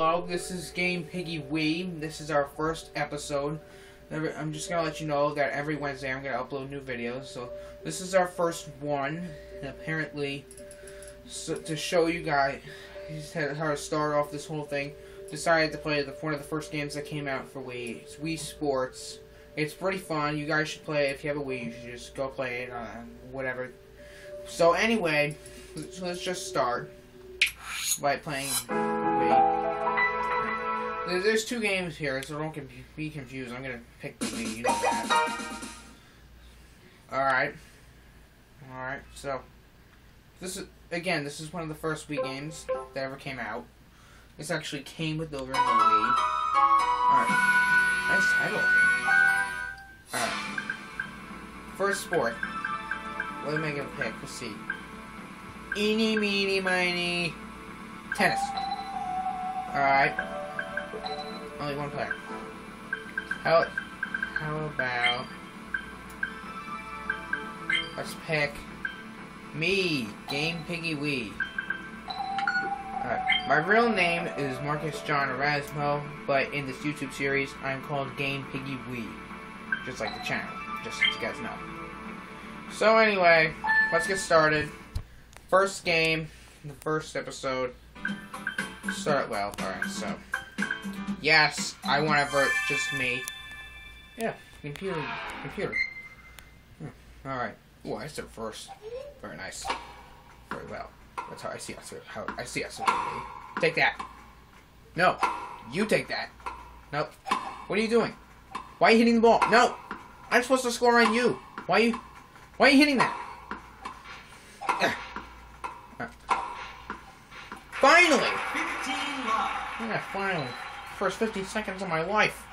hello. This is Game Piggy Wii. This is our first episode. I'm just gonna let you know that every Wednesday I'm gonna upload new videos. So this is our first one. And apparently, so, to show you guys how to start off this whole thing, decided to play the, one of the first games that came out for Wii. It's Wii Sports. It's pretty fun. You guys should play it. If you have a Wii, you should just go play it. Uh, whatever. So anyway, let's, just start by playing Wii. There- There's two games here, so don't be confused. I'm gonna pick the Wii. You know that. All right. All right. So this is again. This is one of the first Wii games that ever came out. This actually came with the original Wii. Alright. Nice title. Alright. First sport. What am I gonna pick? Let's see. Eeny, meeny, miny. Tennis. Alright. Only one player. How, how about. Let's pick. Me, Game Piggy Wii. Alright. My real name is Marcus John Erasmo, but in this YouTube series, I'm called Game Piggy Wii. Just like the channel, just so you guys know. So anyway, let's get started. First game, the first episode. Start well, alright, so. Yes, I want to vert just me. Yeah, computer, computer. Hmm, Alright. Ooh, I said first. Very nice. Very well. That's how I see us. How I see us. Take that. No, you take that. Nope. What are you doing? Why are you hitting the ball? No, I'm supposed to score on you. Why are you? Why are you hitting that? Finally. 15 love. Yeah, finally. First 15 seconds of my life.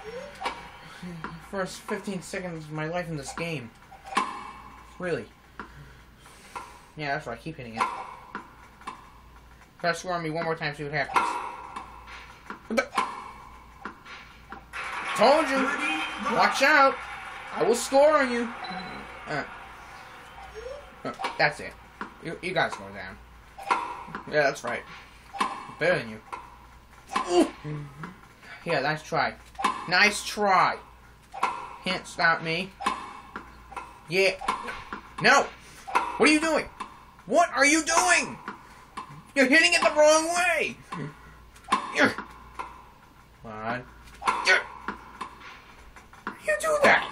First 15 seconds of my life in this game. Really. Yeah, that's right. Keep hitting it. Try to score on me one more time, see what happens. Told you. Watch out. I will score on you. Uh, uh, that's it. You, you guys go down. Yeah, that's right. Better than you. Ooh. Yeah, nice try. Nice try. Can't stop me. Yeah. No. What are you doing? What are you doing? You're hitting it the wrong way. Come on. You do that.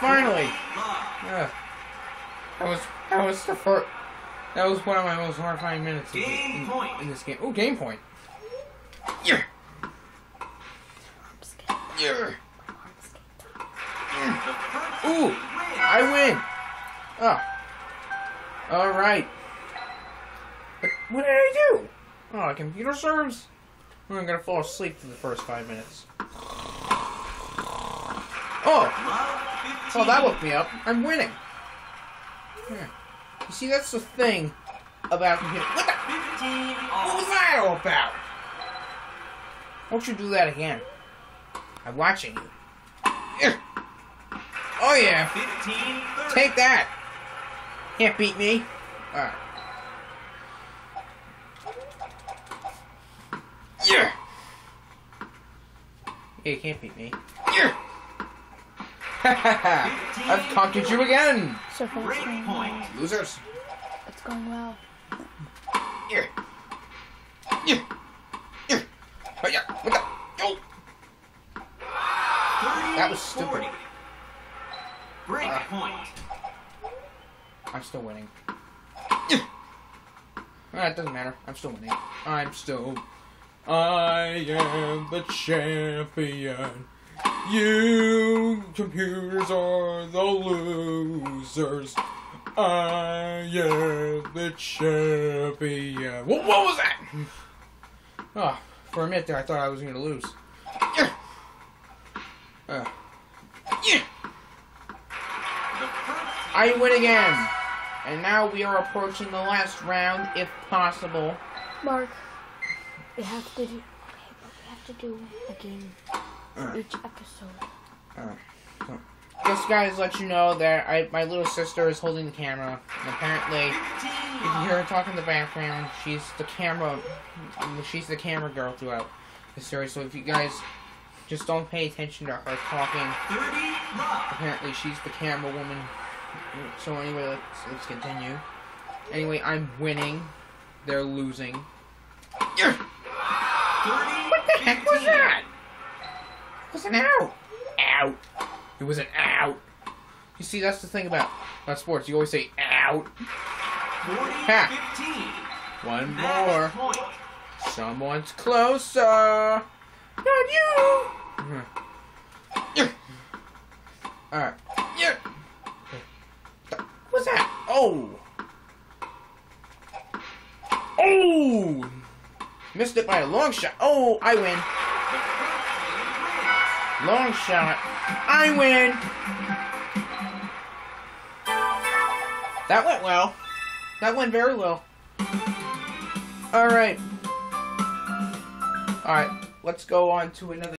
Finally. Love. That was that was the first. That was one of my most horrifying minutes in, Game in, point. in this game. Oh, game point. Yeah. Yeah. The first Ooh. I win. Oh. All right. But what did I do? Oh, computer serves. I'm gonna fall asleep for the first five minutes. Oh, oh, that woke me up. I'm winning. Yeah. You see, that's the thing about computer. What the? What was that all about? Won't you do that again? I'm watching you. Oh yeah. 15 Take that! Can't beat me. Alright. Yeah! Yeah, you can't beat me. Yeah! I've conquered you again! So far, it's Break going point. well. Losers! It's going well. Yeah! Yeah! Yeah! Oh yeah! What the? Oh! 30 That was stupid. 40. Break Ah. point. I'm still winning. Yeah. Ah, it doesn't matter. I'm still winning. I'm still. I am the champion. You computers are the losers. I am uh, the champion. What, what was that? Oh, for a minute there, I thought I was going to lose. Yeah. Uh. Yeah. I win again. And now we are approaching the last round, if possible. Mark, we have to do. Okay, we have to do a game for Alright. each episode. Uh, Alright. Just guys, let you know that I my little sister is holding the camera, and apparently, if you hear her talk in the background, she's the camera, she's the camera girl throughout the series. So if you guys just don't pay attention to her talking, apparently she's the camera woman. So anyway, let's let's continue. Anyway, I'm winning. They're losing. What the heck was that? Was an out. Out. It was an out. You see, that's the thing about about sports. You always say out. 40 Ha. 15. One more. point. Someone's closer. Not you. Mm-hmm. Yeah. Alright. Yeah. What's that? Oh. Oh. Missed it by a long shot. Oh, I win. Long shot. I win. That went well. That went very well. Alright. Alright, let's go on to another.